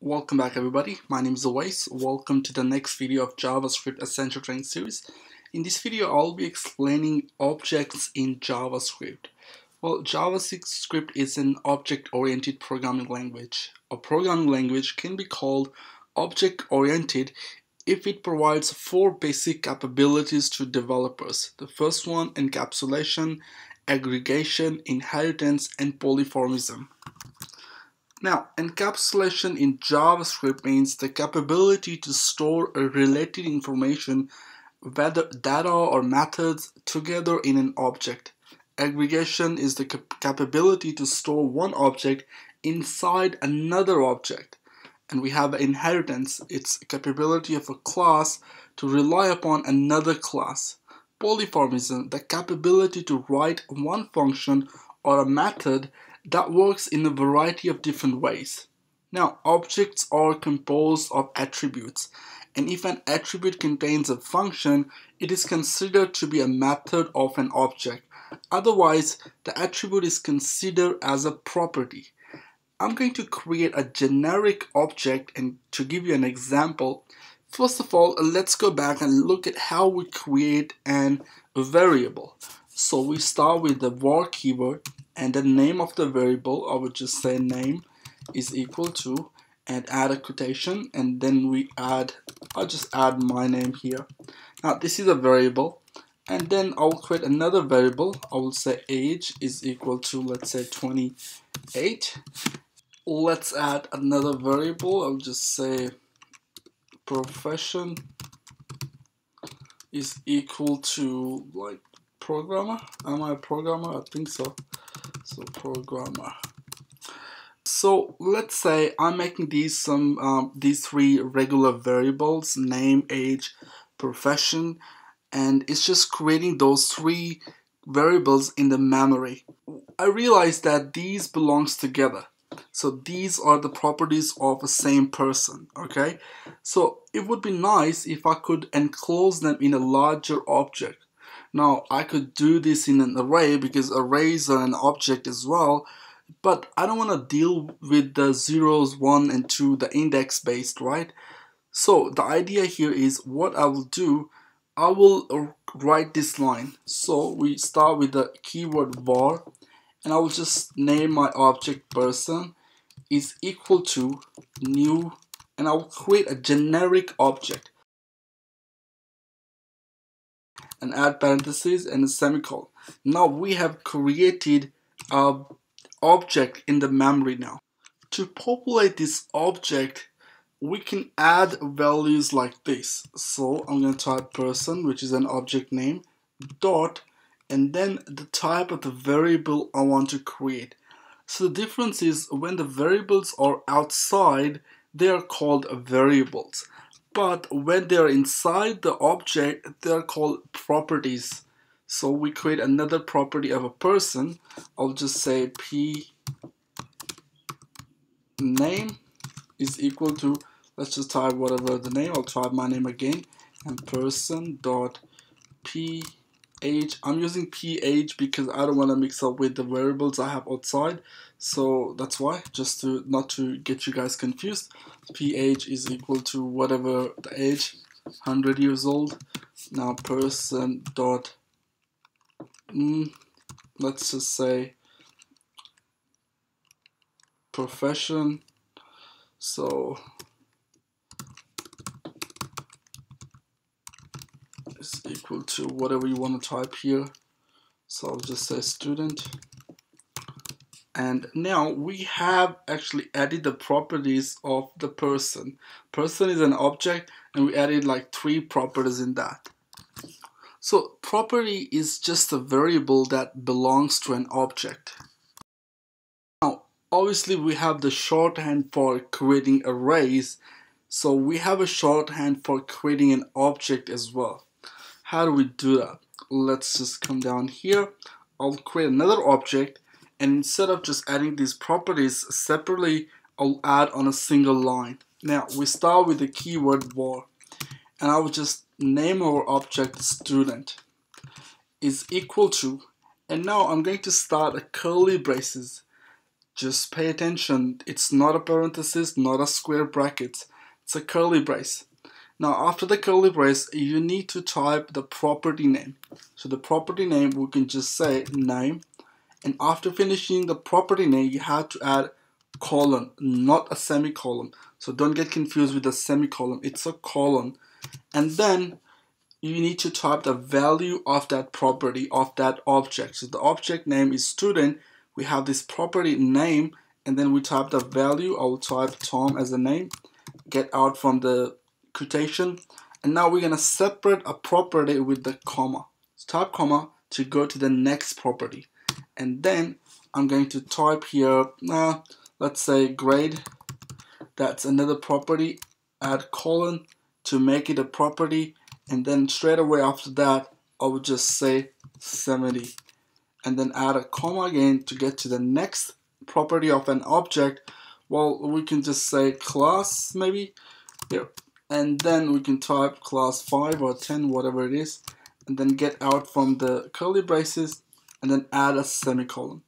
Welcome back everybody, my name is Awais. Welcome to the next video of JavaScript Essential Training Series. In this video I'll be explaining objects in JavaScript. Well, JavaScript is an object-oriented programming language. A programming language can be called object-oriented if it provides four basic capabilities to developers. The first one, encapsulation, aggregation, inheritance, and polymorphism. Now, encapsulation in JavaScript means the capability to store related information, whether data or methods, together in an object. Aggregation is the cap capability to store one object inside another object. And we have inheritance, it's capability of a class to rely upon another class. Polymorphism, the capability to write one function or a method that works in a variety of different ways. Now, objects are composed of attributes, and if an attribute contains a function, it is considered to be a method of an object. Otherwise, the attribute is considered as a property. I'm going to create a generic object and to give you an example, first of all, let's go back and look at how we create an variable. So we start with the var keyword and the name of the variable I would just say name is equal to and add a quotation and then we add I'll just add my name here. Now this is a variable and then I'll create another variable. I will say age is equal to let's say 28 let's add another variable. I'll just say profession is equal to like programmer? Am I a programmer? I think so. So programmer. So let's say I'm making these some um, these three regular variables name age profession and it's just creating those three variables in the memory. I realize that these belongs together. So these are the properties of a same person okay? So it would be nice if I could enclose them in a larger object now I could do this in an array because arrays are an object as well, but I don't want to deal with the zeros, one and two, the index based, right? So the idea here is what I will do, I will write this line. So we start with the keyword var and I will just name my object person is equal to new and I will create a generic object. And add parentheses and a semicolon. Now we have created a object in the memory now. To populate this object, we can add values like this. So I'm going to type person, which is an object name, dot, and then the type of the variable I want to create. So the difference is when the variables are outside, they are called variables but when they're inside the object they're called properties. So we create another property of a person. I'll just say p name is equal to let's just type whatever the name I'll type my name again and person dot p age I'm using ph because I don't want to mix up with the variables I have outside. So that's why just to not to get you guys confused ph is equal to whatever the age 100 years old. Now person dot mm, let's just say profession. So is equal to whatever you want to type here. So I'll just say student. And now we have actually added the properties of the person. Person is an object and we added like three properties in that. So property is just a variable that belongs to an object. Now obviously we have the shorthand for creating arrays so we have a shorthand for creating an object as well how do we do that let's just come down here I'll create another object and instead of just adding these properties separately I'll add on a single line now we start with the keyword var and I will just name our object student is equal to and now I'm going to start a curly braces just pay attention. It's not a parenthesis, not a square bracket. It's a curly brace. Now after the curly brace, you need to type the property name. So the property name, we can just say name. And after finishing the property name, you have to add colon, not a semicolon. So don't get confused with the semicolon. It's a colon. And then you need to type the value of that property of that object. So the object name is student. We have this property name and then we type the value. I'll type Tom as a name. Get out from the quotation. And now we're going to separate a property with the comma. So type comma to go to the next property. And then I'm going to type here, uh, let's say grade. That's another property. Add colon to make it a property and then straight away after that I would just say 70 and then add a comma again to get to the next property of an object well we can just say class maybe here and then we can type class 5 or 10 whatever it is and then get out from the curly braces and then add a semicolon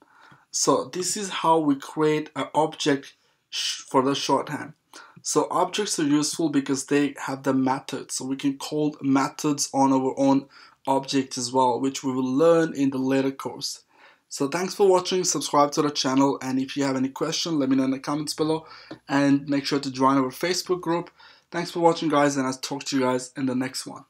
so this is how we create an object for the shorthand so objects are useful because they have the methods. So we can call methods on our own object as well, which we will learn in the later course. So thanks for watching, subscribe to the channel, and if you have any question, let me know in the comments below, and make sure to join our Facebook group. Thanks for watching guys, and I'll talk to you guys in the next one.